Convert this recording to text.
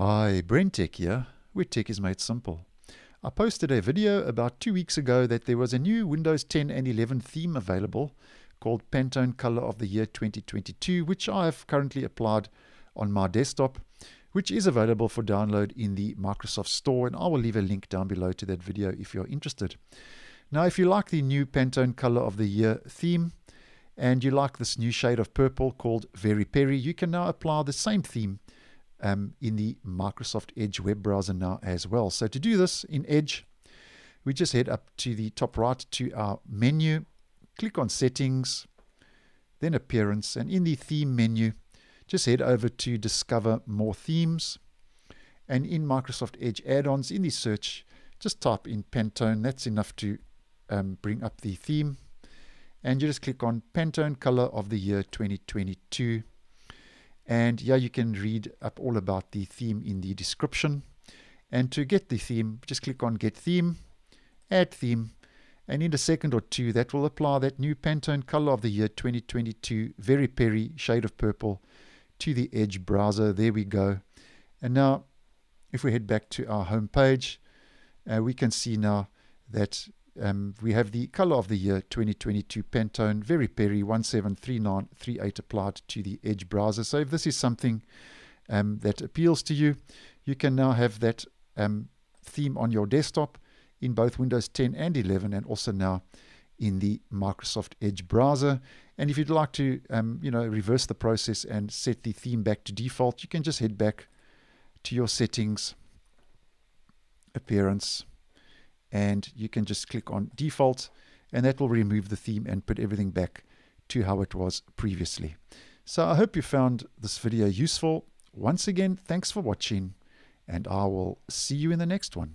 Hi, BrenTech here, where tech is made simple. I posted a video about two weeks ago that there was a new Windows 10 and 11 theme available called Pantone Color of the Year 2022, which I have currently applied on my desktop, which is available for download in the Microsoft Store, and I will leave a link down below to that video if you're interested. Now, if you like the new Pantone Color of the Year theme, and you like this new shade of purple called Very Peri, you can now apply the same theme um, in the Microsoft Edge web browser now as well. So to do this in Edge, we just head up to the top right to our menu, click on Settings, then Appearance, and in the Theme menu, just head over to Discover More Themes. And in Microsoft Edge add-ons, in the search, just type in Pantone. That's enough to um, bring up the theme. And you just click on Pantone Color of the Year 2022 and yeah, you can read up all about the theme in the description. And to get the theme, just click on Get Theme, Add Theme, and in a second or two, that will apply that new Pantone color of the year 2022, Very Peri shade of purple, to the Edge browser. There we go. And now, if we head back to our home page, uh, we can see now that um, we have the color of the year 2022 Pantone Very Peri 173938 applied to the Edge browser. So if this is something um, that appeals to you, you can now have that um, theme on your desktop in both Windows 10 and 11 and also now in the Microsoft Edge browser. And if you'd like to, um, you know, reverse the process and set the theme back to default, you can just head back to your settings, appearance, and you can just click on default and that will remove the theme and put everything back to how it was previously. So I hope you found this video useful. Once again, thanks for watching and I will see you in the next one.